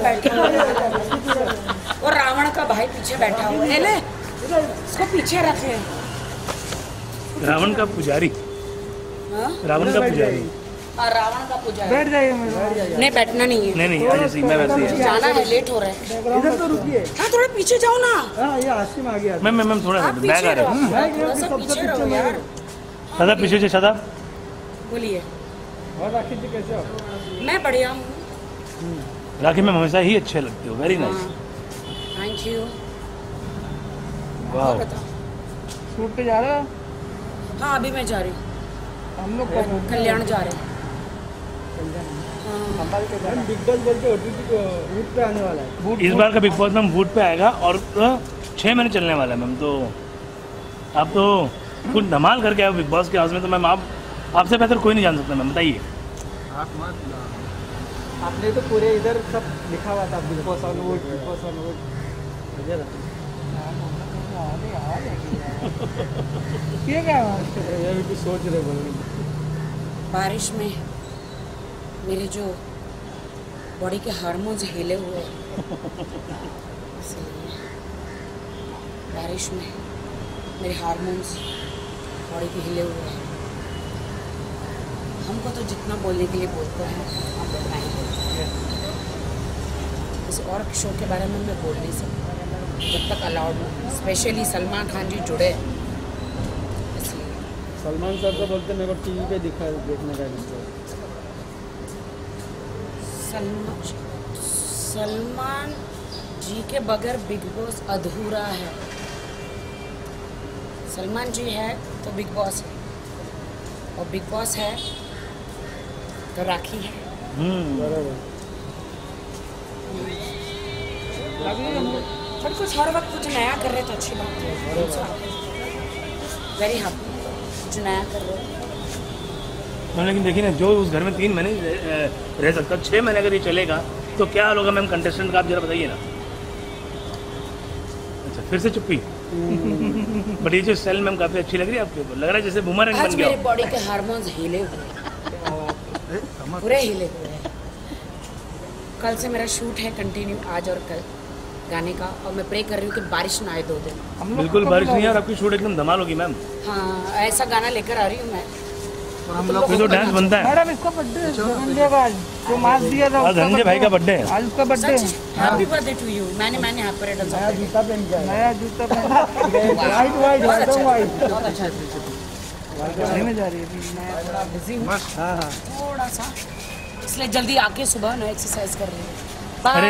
बैठा और रावण का भाई पीछे बैठा हुआ है ले इसको पीछे रख। रावण का पुजारी। हाँ? रावण का पुजारी। हाँ, रावण का पुजारी। बैठ जाइए नहीं बैठना नहीं है। नहीं नहीं ऐसे ही मैं वैसे ही जाना है लेट हो रहा है। इधर तो रुकिए। हाँ थोड़ा पीछे जाओ ना। हाँ ये आसिम आ गया मैम मैम मैम थोड़ा बैग आ पीछे रहा है। पीछे पीछे रहो यार। सदा पीछे से सदा बोलिए। और राखी जी कैसे हो? मैं बढ़िया हूँ। राखी मैम हमेशा ही अच्छे लगते हो। वेरी नाइस थैंक यू वाह शूट पे जा रहे? हो हाँ अभी मैं जा रही हूँ। हम लोग कल्याण जा रहे हैं। हाँ, हम बिग बॉस बोल के ओटीटी रूट पे आने वाला है। इस बार का बिग बॉस मैम वूट पे आएगा और छः महीने चलने वाला है मैम तो आप तो कुछ धमाल करके आए बिग बॉस के हाउस में तो मैम आप आपसे बेहतर कोई नहीं जान सकता मैम बताइए। आपने तो पूरे इधर सब लिखा हुआ था Bigg Boss on wood Bigg Boss on wood ये क्या ये भी कुछ सोच रहे बोल बारिश में मेरे जो बॉडी के हार्मोन्स हिले हुए हैं। बारिश में मेरे हार्मोन्स बॉडी के हिले हुए हैं। हमको तो जितना बोलने के लिए बोलते हैं हम ही बोलते हैं। किसी और शो के बारे में मैं बोल नहीं सकती। जब तक अलाउड हो। स्पेशली सलमान खान जी जुड़े सलमान सर तो बोलते मेरे को टीवी पे दिखा देखने का सलमान सलमान जी के बगैर बिग बॉस अधूरा है। सलमान जी है तो बिग बॉस है। और बिग बॉस है तो राखी है। बराबर कुछ हर वक्त कुछ नया कर रहे तो अच्छी बात है वेरी हैप्पी कुछ नया कर रहे हो मैम लेकिन देखिए ना जो उस घर में तीन महीने रह- सकता छः महीने अगर ये चलेगा तो क्या हाल होगा मैम कंटेस्टेंट का आप जरा बताइए ना? अच्छा फिर से चुप्पी। बट ये जो सेल मैम काफ़ी अच्छी लग रही है आपके ऊपर। लग रहा है जैसे बुमरंग आज बन गया बॉडी के हार्मोन्स हिले हुए पूरे हिले हुए हैं। कल से मेरा शूट है कंटिन्यू आज और कल गाने का और मैं प्रे कर रही हूँ कि बारिश ना आए दो दिन। बिल्कुल बारिश नहीं है और आपकी शूट एकदम धमाल होगी मैम हाँ ऐसा गाना लेकर आ रही हूँ मैं। ये तो डांस बनता है। मैडम इसका बर्थडे का आज जो मास्क दिया था आज धनंजय भाई का बर्थडे है। आज उसका बर्थडे सच? हैप्पी बर्थडे टू यू मैंने मैंने हैप्पी नया जूता पहन के नया जूता पहन वाइट वाइट वाइट बहुत अच्छा। में जा रही है मैं थोड़ा बिज़ी हूँ। हाँ हाँ। थोड़ा सा। इसलिए जल्दी आके सुबह ना एक्सरसाइज कर रही हूँ। बाय